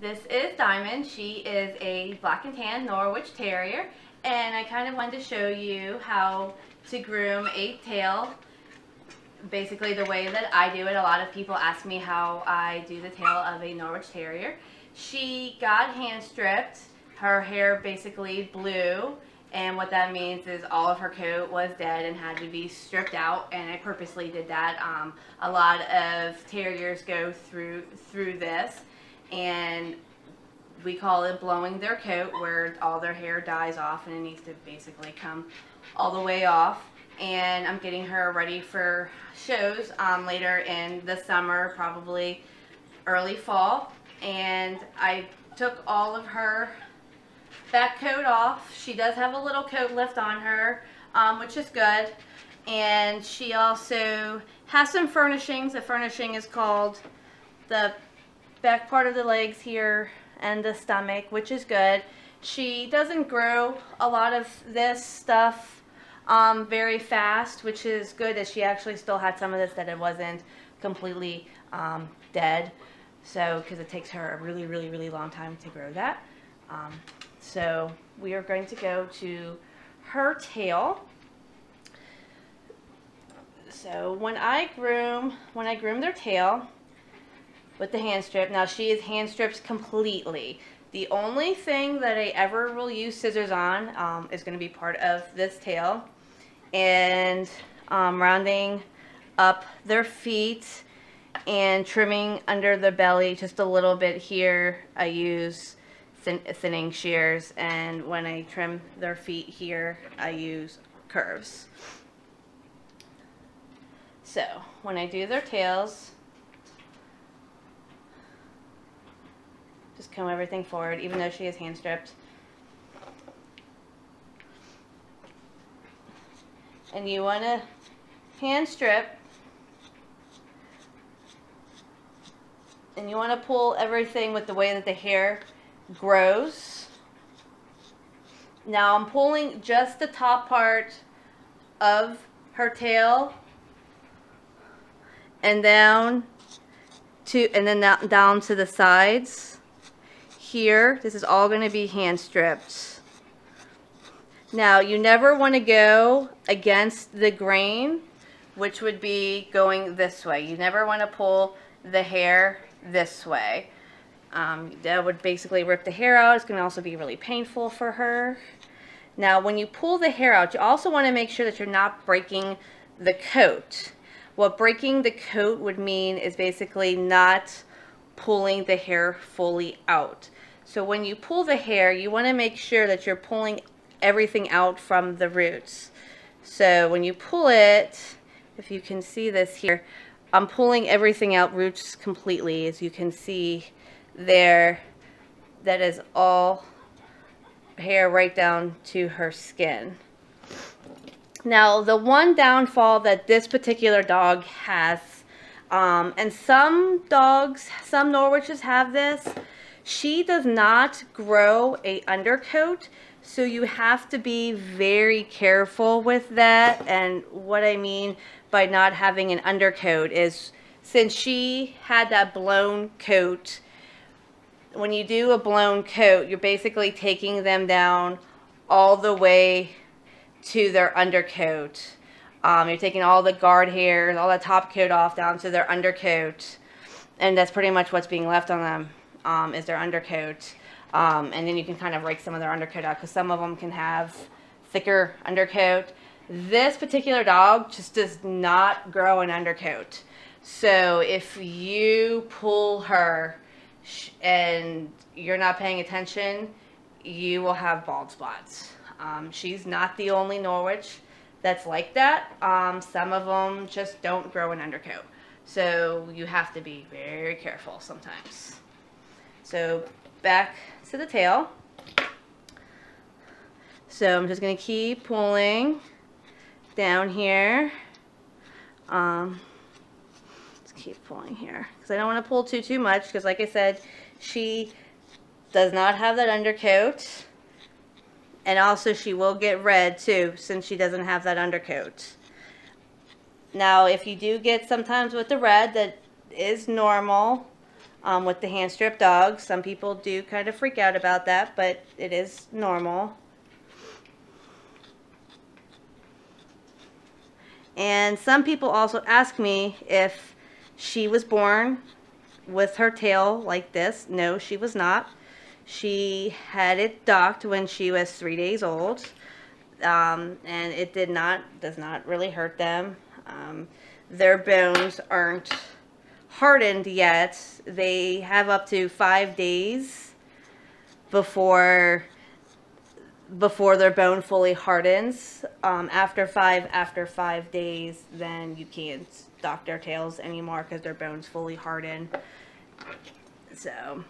This is Diamond. She is a black and tan Norwich Terrier and I kind of wanted to show you how to groom a tail basically the way that I do it. A lot of people ask me how I do the tail of a Norwich Terrier. She got hand stripped. Her hair basically blew and what that means is all of her coat was dead and had to be stripped out and I purposely did that. Um, a lot of terriers go through through this and we call it blowing their coat where all their hair dies off and it needs to basically come all the way off and I'm getting her ready for shows um, later in the summer probably early fall and I took all of her back coat off. She does have a little coat left on her, um, which is good. And she also has some furnishings. The furnishing is called the back part of the legs here and the stomach, which is good. She doesn't grow a lot of this stuff um, very fast, which is good as she actually still had some of this that it wasn't completely um, dead. So, because it takes her a really, really, really long time to grow that. Um, so we are going to go to her tail. So when I groom, when I groom their tail with the hand strip, now she is hand stripped completely. The only thing that I ever will use scissors on um, is going to be part of this tail and um, rounding up their feet and trimming under the belly just a little bit here. I use thin thinning shears and when I trim their feet here I use curves. So when I do their tails just comb everything forward even though she is hand stripped. And you want to hand strip and you want to pull everything with the way that the hair grows. Now I'm pulling just the top part of her tail and down to and then down to the sides here this is all going to be hand stripped now you never want to go against the grain which would be going this way you never want to pull the hair this way um, that would basically rip the hair out. It's going to also be really painful for her. Now, when you pull the hair out, you also want to make sure that you're not breaking the coat. What breaking the coat would mean is basically not pulling the hair fully out. So when you pull the hair, you want to make sure that you're pulling everything out from the roots. So when you pull it, if you can see this here, I'm pulling everything out roots completely, as you can see there that is all hair right down to her skin. Now, the one downfall that this particular dog has, um, and some dogs, some Norwiches have this, she does not grow a undercoat, so you have to be very careful with that. And what I mean by not having an undercoat is since she had that blown coat, when you do a blown coat, you're basically taking them down all the way to their undercoat. Um, you're taking all the guard hairs, all the top coat off down to their undercoat. And that's pretty much what's being left on them um, is their undercoat. Um, and then you can kind of rake some of their undercoat out because some of them can have thicker undercoat. This particular dog just does not grow an undercoat. So if you pull her and you're not paying attention, you will have bald spots. Um, she's not the only Norwich that's like that. Um, some of them just don't grow an undercoat. So you have to be very careful sometimes. So back to the tail. So I'm just going to keep pulling down here. Um, keep pulling here because I don't want to pull too, too much because like I said, she does not have that undercoat. And also she will get red too since she doesn't have that undercoat. Now, if you do get sometimes with the red that is normal, um, with the hand strip dog. Some people do kind of freak out about that, but it is normal. And some people also ask me if she was born with her tail like this. No, she was not. She had it docked when she was three days old. Um, and it did not, does not really hurt them. Um, their bones aren't hardened yet. They have up to five days before before their bone fully hardens. Um, after five after five days, then you can't dock their tails anymore because their bones fully harden. So,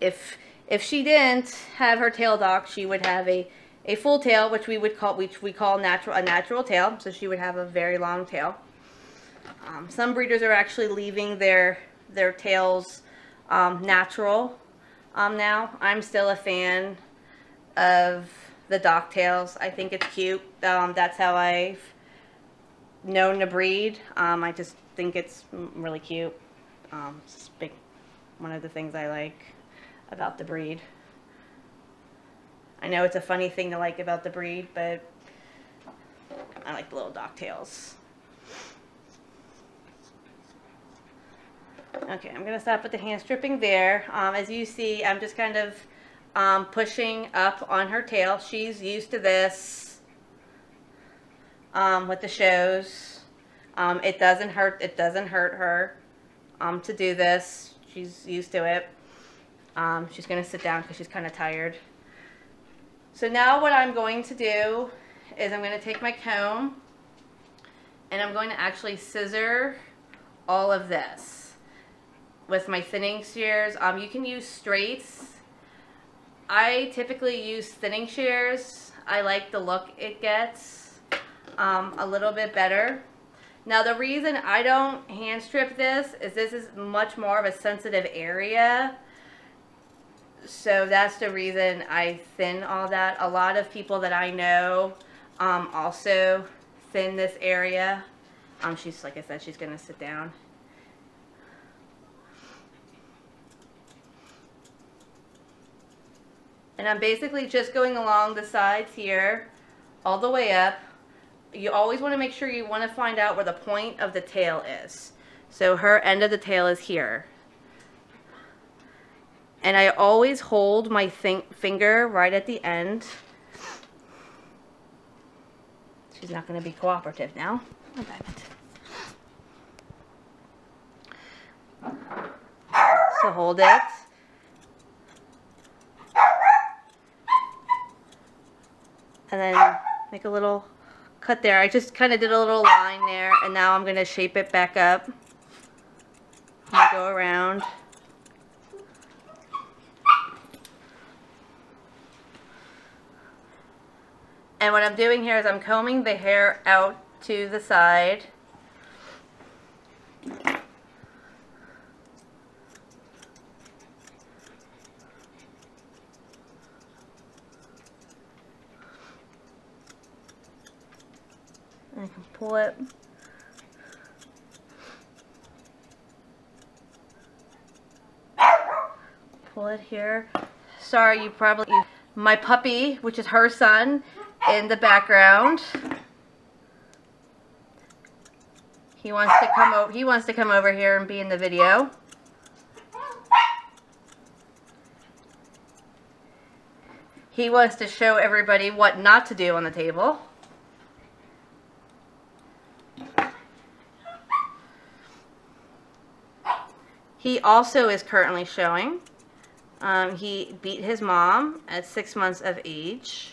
if if she didn't have her tail docked, she would have a a full tail, which we would call which we call natural a natural tail. So she would have a very long tail. Um, some breeders are actually leaving their their tails um, natural um, now. I'm still a fan of the dock tails. I think it's cute. Um, that's how I've known to breed. Um, I just think it's really cute. Um, it's big, one of the things I like about the breed. I know it's a funny thing to like about the breed, but I like the little dock tails. Okay, I'm going to stop with the hand stripping there. Um, as you see, I'm just kind of um, pushing up on her tail. She's used to this um, with the shows. Um, it doesn't hurt. It doesn't hurt her um, to do this. She's used to it. Um, she's going to sit down because she's kind of tired. So now what I'm going to do is I'm going to take my comb and I'm going to actually scissor all of this with my thinning shears. Um, you can use straights I typically use thinning shears. I like the look it gets um, a little bit better. Now the reason I don't hand strip this is this is much more of a sensitive area. So that's the reason I thin all that. A lot of people that I know um, also thin this area. Um, she's, like I said, she's going to sit down. And I'm basically just going along the sides here, all the way up. You always want to make sure you want to find out where the point of the tail is. So her end of the tail is here. And I always hold my finger right at the end. She's not going to be cooperative now. So hold it. and then make a little cut there. I just kind of did a little line there and now I'm going to shape it back up. Go around. And what I'm doing here is I'm combing the hair out to the side. I can pull it. Pull it here. Sorry, you probably, my puppy, which is her son, in the background. He wants to come over, he wants to come over here and be in the video. He wants to show everybody what not to do on the table. He also is currently showing. Um, he beat his mom at six months of age.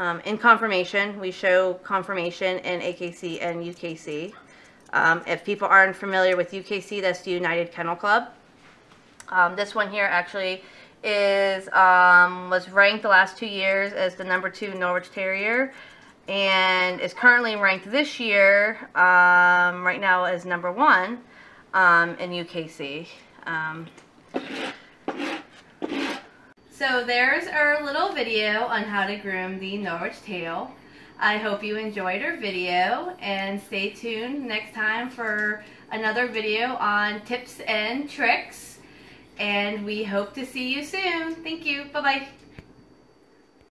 Um, in confirmation, we show confirmation in AKC and UKC. Um, if people aren't familiar with UKC, that's the United Kennel Club. Um, this one here actually is um, was ranked the last two years as the number two Norwich Terrier and is currently ranked this year um, right now as number one um, in UKC. So there's our little video on how to groom the Norwich Tail. I hope you enjoyed our video and stay tuned next time for another video on tips and tricks. And we hope to see you soon. Thank you. Bye-bye.